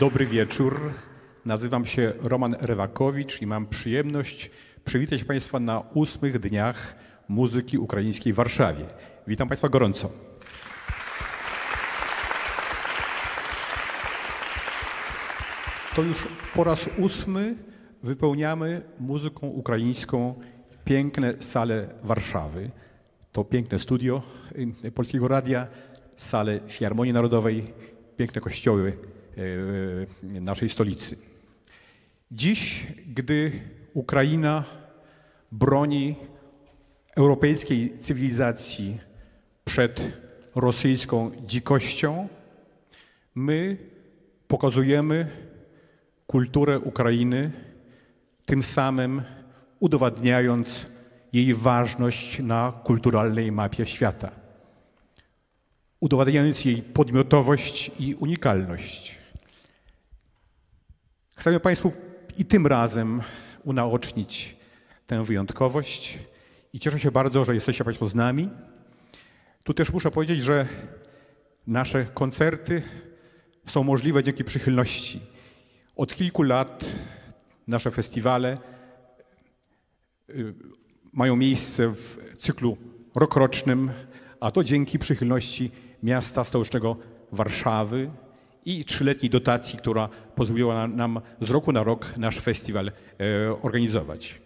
Dobry wieczór. Nazywam się Roman Rewakowicz i mam przyjemność przywitać Państwa na ósmych dniach muzyki ukraińskiej w Warszawie. Witam Państwa gorąco. To już po raz ósmy wypełniamy muzyką ukraińską piękne sale Warszawy. To piękne studio y, Polskiego Radia, sale Filharmonii Narodowej, piękne kościoły naszej stolicy. Dziś, gdy Ukraina broni europejskiej cywilizacji przed rosyjską dzikością, my pokazujemy kulturę Ukrainy, tym samym udowadniając jej ważność na kulturalnej mapie świata, udowadniając jej podmiotowość i unikalność. Chcemy Państwu i tym razem unaocznić tę wyjątkowość i cieszę się bardzo, że jesteście Państwo z nami. Tu też muszę powiedzieć, że nasze koncerty są możliwe dzięki przychylności. Od kilku lat nasze festiwale y, mają miejsce w cyklu rokrocznym, a to dzięki przychylności miasta stołecznego Warszawy i trzyletniej dotacji, która pozwoliła nam z roku na rok nasz festiwal e, organizować.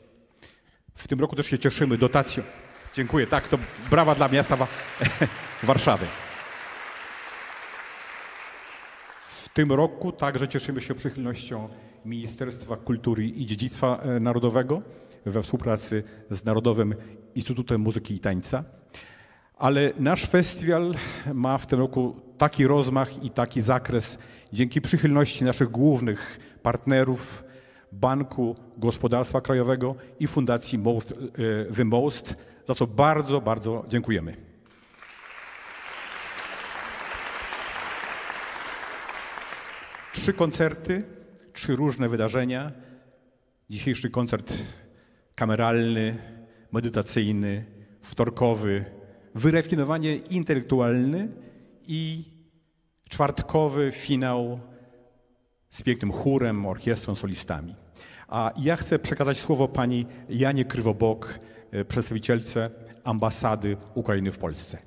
W tym roku też się cieszymy dotacją. Dziękuję. Tak, to brawa dla miasta Wa Warszawy. W tym roku także cieszymy się przychylnością Ministerstwa Kultury i Dziedzictwa e, Narodowego we współpracy z Narodowym Instytutem Muzyki i Tańca. Ale nasz festiwal ma w tym roku taki rozmach i taki zakres dzięki przychylności naszych głównych partnerów Banku Gospodarstwa Krajowego i Fundacji Most, e, The Most, za co bardzo, bardzo dziękujemy. Trzy koncerty, trzy różne wydarzenia. Dzisiejszy koncert kameralny, medytacyjny, wtorkowy, wyrafinowanie intelektualny i czwartkowy finał z pięknym chórem, orkiestrą, solistami. A ja chcę przekazać słowo pani Janie Krywobok, e, przedstawicielce ambasady Ukrainy w Polsce.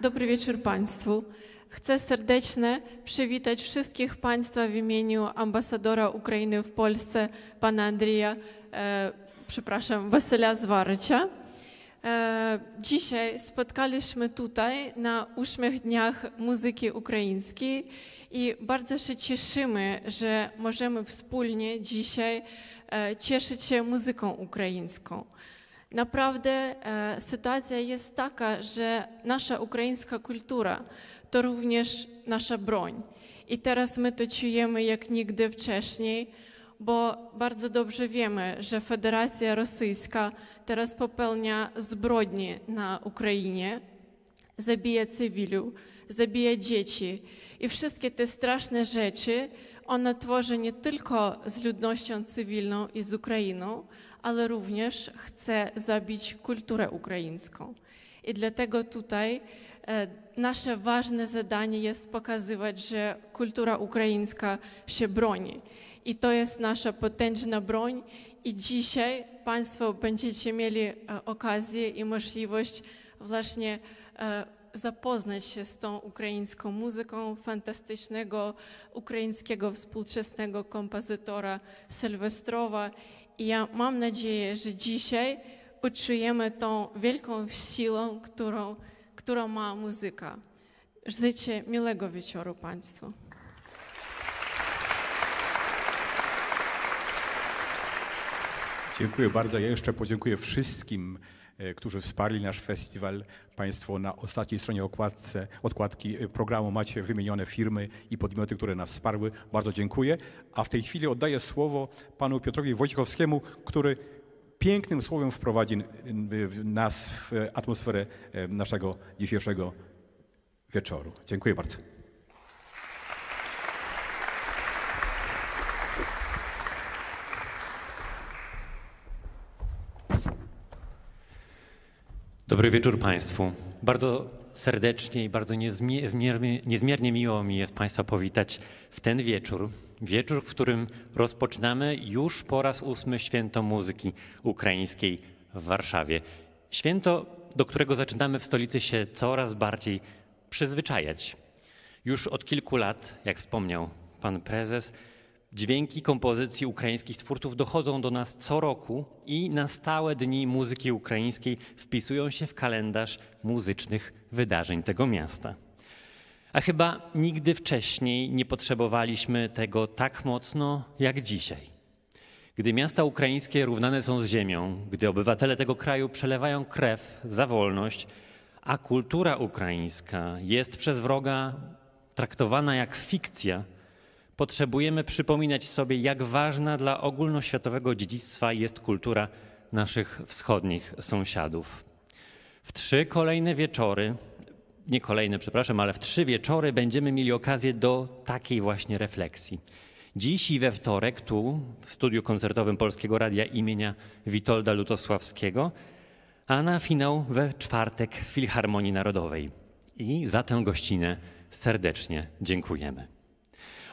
Dobry wieczór Państwu. Chcę serdecznie przywitać wszystkich Państwa w imieniu ambasadora Ukrainy w Polsce, pana Andrija, e, przepraszam, Wasyla Zwarcia. E, dzisiaj spotkaliśmy tutaj na ósmych dniach muzyki ukraińskiej i bardzo się cieszymy, że możemy wspólnie dzisiaj e, cieszyć się muzyką ukraińską. Naprawdę e, sytuacja jest taka, że nasza ukraińska kultura to również nasza broń. I teraz my to czujemy jak nigdy wcześniej, bo bardzo dobrze wiemy, że Federacja Rosyjska teraz popełnia zbrodnie na Ukrainie, zabija cywilów, zabija dzieci i wszystkie te straszne rzeczy ona tworzy nie tylko z ludnością cywilną i z Ukrainą, ale również chce zabić kulturę ukraińską. I dlatego tutaj e, nasze ważne zadanie jest pokazywać, że kultura ukraińska się broni. I to jest nasza potężna broń. I dzisiaj Państwo będziecie mieli e, okazję i możliwość właśnie e, zapoznać się z tą ukraińską muzyką fantastycznego ukraińskiego współczesnego kompozytora Sylwestrowa. I ja mam nadzieję, że dzisiaj uczujemy tą wielką siłą, którą którą ma muzyka. Życzę miłego wieczoru Państwu. Dziękuję bardzo. Ja jeszcze podziękuję wszystkim, e, którzy wsparli nasz festiwal. Państwo na ostatniej stronie okładce, okładki e, programu macie wymienione firmy i podmioty, które nas wsparły. Bardzo dziękuję. A w tej chwili oddaję słowo panu Piotrowi Wojciechowskiemu, który pięknym słowem wprowadzi nas w atmosferę e, naszego dzisiejszego wieczoru. Dziękuję bardzo. Dobry wieczór Państwu. Bardzo serdecznie i bardzo niezmiernie, niezmiernie miło mi jest Państwa powitać w ten wieczór. Wieczór, w którym rozpoczynamy już po raz ósmy święto muzyki ukraińskiej w Warszawie. Święto, do którego zaczynamy w stolicy się coraz bardziej przyzwyczajać. Już od kilku lat, jak wspomniał pan prezes, Dźwięki kompozycji ukraińskich twórców dochodzą do nas co roku i na stałe dni muzyki ukraińskiej wpisują się w kalendarz muzycznych wydarzeń tego miasta. A chyba nigdy wcześniej nie potrzebowaliśmy tego tak mocno jak dzisiaj. Gdy miasta ukraińskie równane są z ziemią, gdy obywatele tego kraju przelewają krew za wolność, a kultura ukraińska jest przez wroga traktowana jak fikcja, potrzebujemy przypominać sobie, jak ważna dla ogólnoświatowego dziedzictwa jest kultura naszych wschodnich sąsiadów. W trzy kolejne wieczory, nie kolejne, przepraszam, ale w trzy wieczory będziemy mieli okazję do takiej właśnie refleksji. Dziś i we wtorek tu, w studiu koncertowym Polskiego Radia imienia Witolda Lutosławskiego, a na finał we czwartek w Filharmonii Narodowej. I za tę gościnę serdecznie dziękujemy.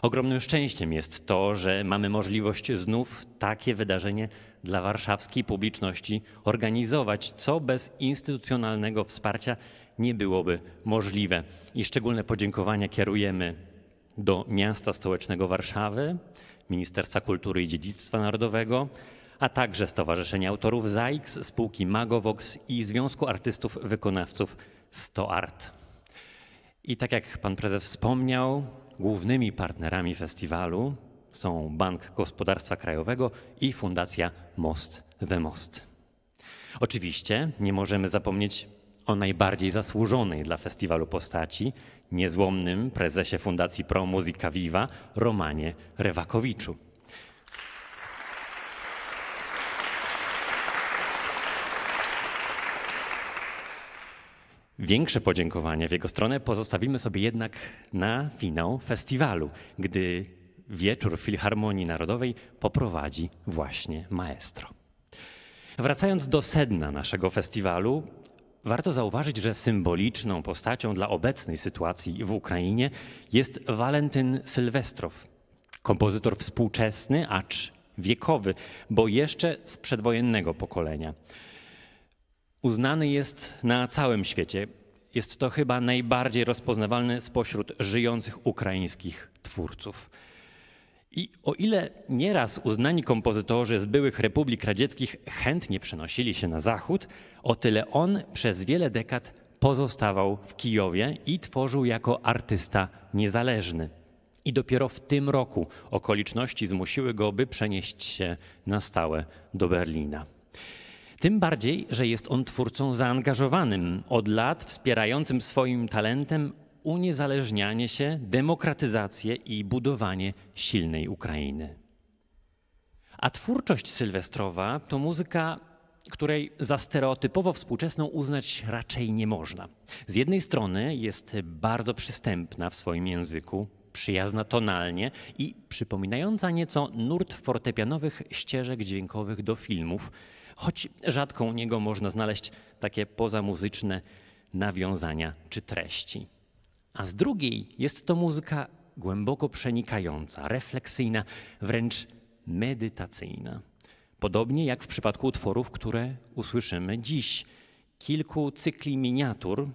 Ogromnym szczęściem jest to, że mamy możliwość znów takie wydarzenie dla warszawskiej publiczności organizować, co bez instytucjonalnego wsparcia nie byłoby możliwe. I szczególne podziękowania kierujemy do miasta stołecznego Warszawy, Ministerstwa Kultury i Dziedzictwa Narodowego, a także Stowarzyszenia Autorów ZAIKS, spółki Magovox i Związku Artystów Wykonawców StoArt. I tak jak pan prezes wspomniał, Głównymi partnerami festiwalu są Bank Gospodarstwa Krajowego i Fundacja Most the Most. Oczywiście nie możemy zapomnieć o najbardziej zasłużonej dla festiwalu postaci, niezłomnym prezesie Fundacji Pro Musica Viva, Romanie Rewakowiczu. Większe podziękowania w jego stronę pozostawimy sobie jednak na finał festiwalu, gdy wieczór Filharmonii Narodowej poprowadzi właśnie maestro. Wracając do sedna naszego festiwalu, warto zauważyć, że symboliczną postacią dla obecnej sytuacji w Ukrainie jest Walentyn Sylwestrow, kompozytor współczesny, acz wiekowy, bo jeszcze z przedwojennego pokolenia. Uznany jest na całym świecie. Jest to chyba najbardziej rozpoznawalny spośród żyjących ukraińskich twórców. I o ile nieraz uznani kompozytorzy z byłych republik radzieckich chętnie przenosili się na zachód, o tyle on przez wiele dekad pozostawał w Kijowie i tworzył jako artysta niezależny. I dopiero w tym roku okoliczności zmusiły go, by przenieść się na stałe do Berlina. Tym bardziej, że jest on twórcą zaangażowanym, od lat wspierającym swoim talentem uniezależnianie się, demokratyzację i budowanie silnej Ukrainy. A twórczość sylwestrowa to muzyka, której za stereotypowo współczesną uznać raczej nie można. Z jednej strony jest bardzo przystępna w swoim języku, przyjazna tonalnie i przypominająca nieco nurt fortepianowych ścieżek dźwiękowych do filmów, choć rzadko u niego można znaleźć takie pozamuzyczne nawiązania czy treści. A z drugiej jest to muzyka głęboko przenikająca, refleksyjna, wręcz medytacyjna. Podobnie jak w przypadku utworów, które usłyszymy dziś. Kilku cykli miniatur,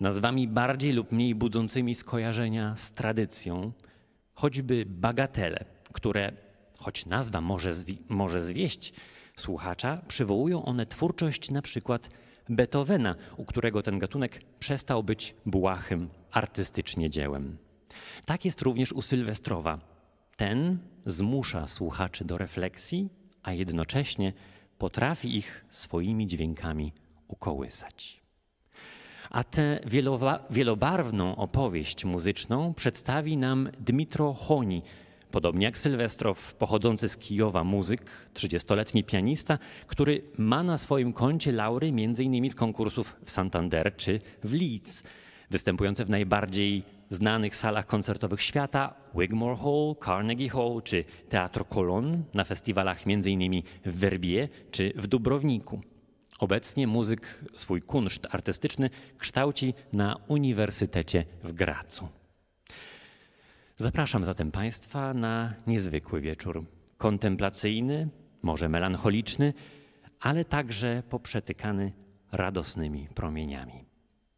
nazwami bardziej lub mniej budzącymi skojarzenia z tradycją, choćby bagatele, które, choć nazwa może, zwi może zwieść słuchacza, przywołują one twórczość na przykład Beethovena, u którego ten gatunek przestał być błahym artystycznie dziełem. Tak jest również u Sylwestrowa. Ten zmusza słuchaczy do refleksji, a jednocześnie potrafi ich swoimi dźwiękami ukołysać. A tę wielobarwną opowieść muzyczną przedstawi nam Dmitro Honi, podobnie jak Sylwestrow, pochodzący z Kijowa muzyk, 30-letni pianista, który ma na swoim koncie laury m.in. z konkursów w Santander czy w Leeds, występujące w najbardziej znanych salach koncertowych świata Wigmore Hall, Carnegie Hall czy Teatro Colon na festiwalach m.in. w Werbie czy w Dubrowniku. Obecnie muzyk swój kunszt artystyczny kształci na Uniwersytecie w Gracu. Zapraszam zatem Państwa na niezwykły wieczór. Kontemplacyjny, może melancholiczny, ale także poprzetykany radosnymi promieniami.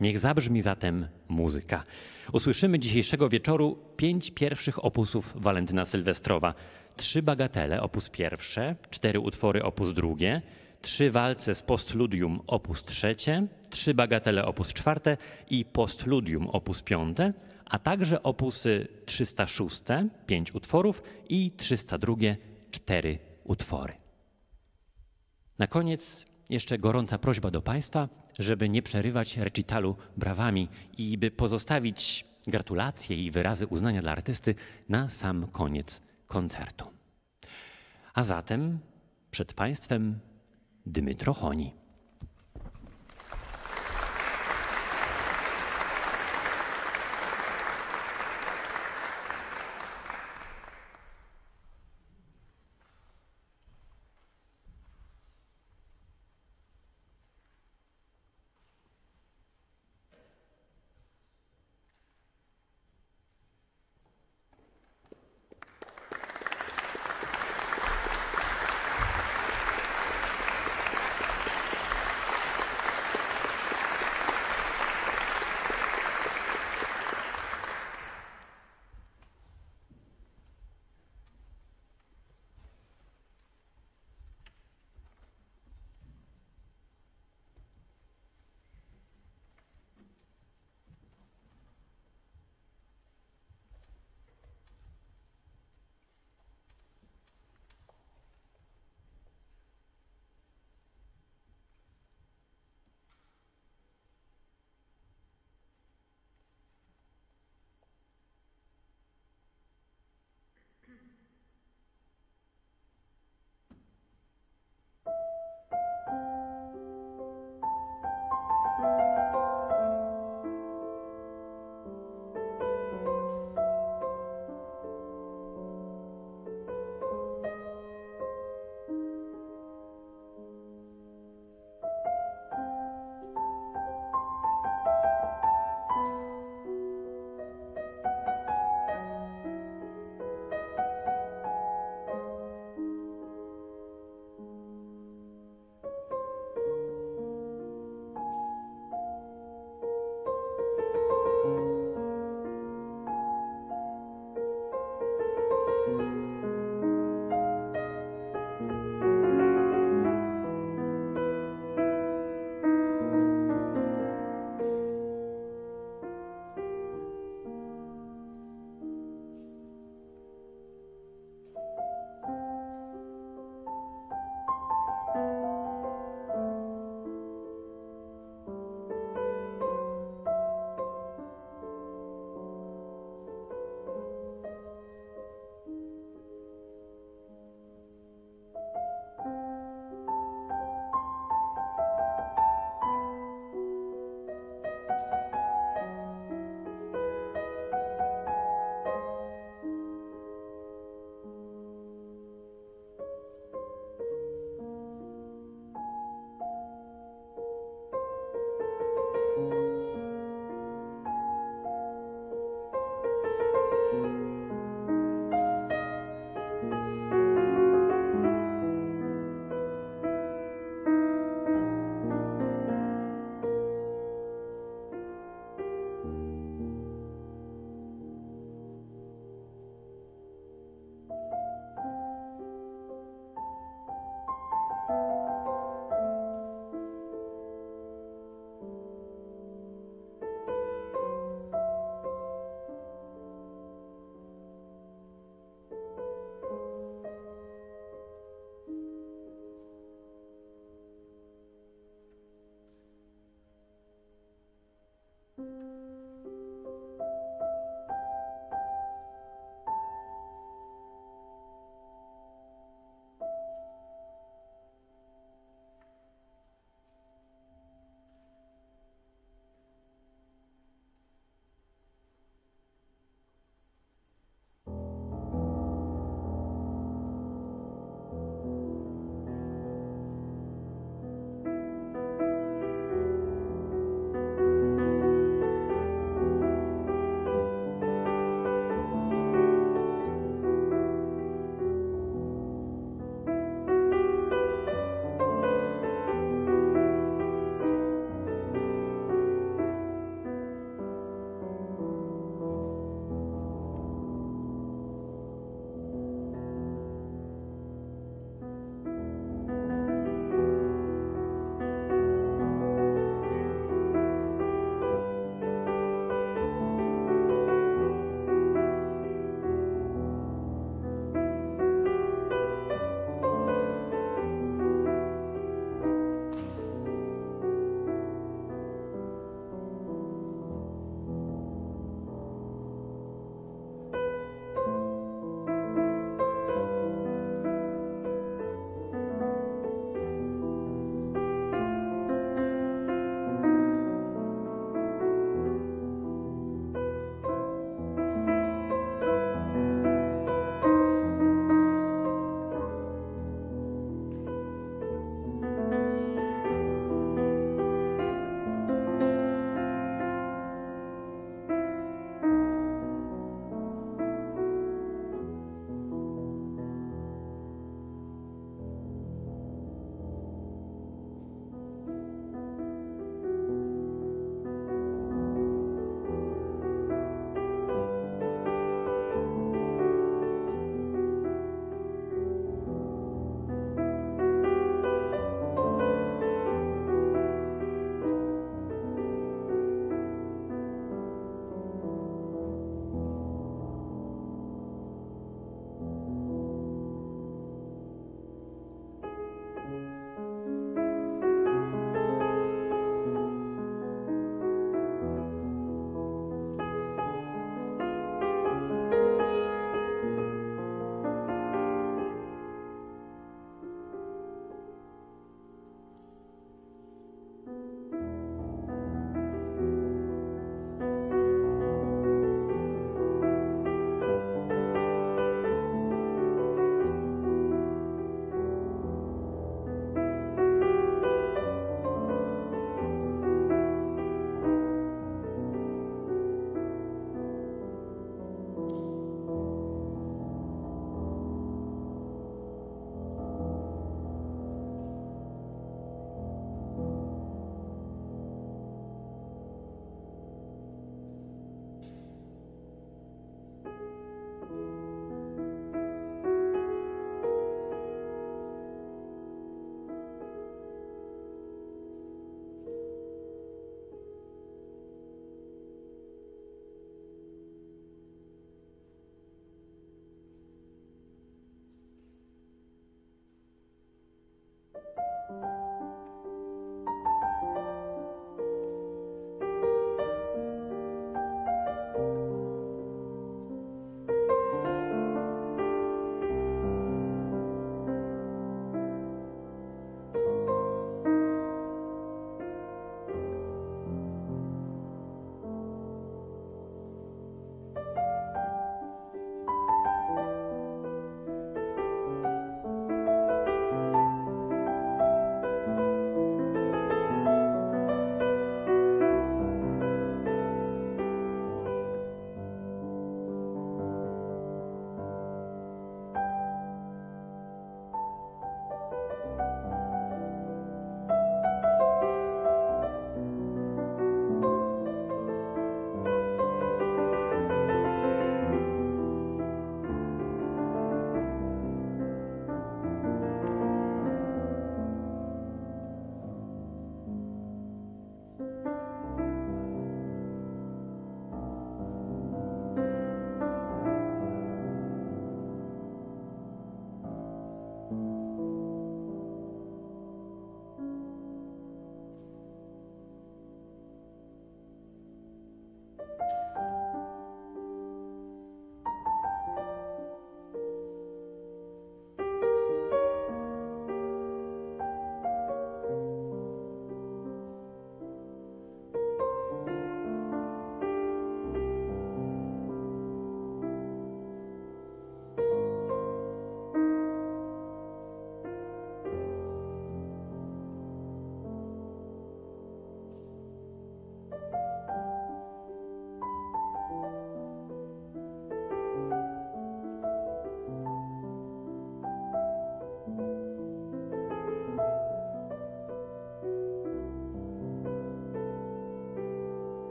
Niech zabrzmi zatem muzyka. Usłyszymy dzisiejszego wieczoru pięć pierwszych opusów Walentyna Sylwestrowa. Trzy bagatele, opus pierwsze, cztery utwory, opus drugie, trzy walce z postludium, opus trzecie, trzy bagatele, opus czwarte i postludium, opus piąte, a także opusy 306, pięć utworów i 302, cztery utwory. Na koniec jeszcze gorąca prośba do Państwa, żeby nie przerywać recitalu brawami i by pozostawić gratulacje i wyrazy uznania dla artysty na sam koniec koncertu. A zatem przed Państwem Dmytro Honi.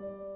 you.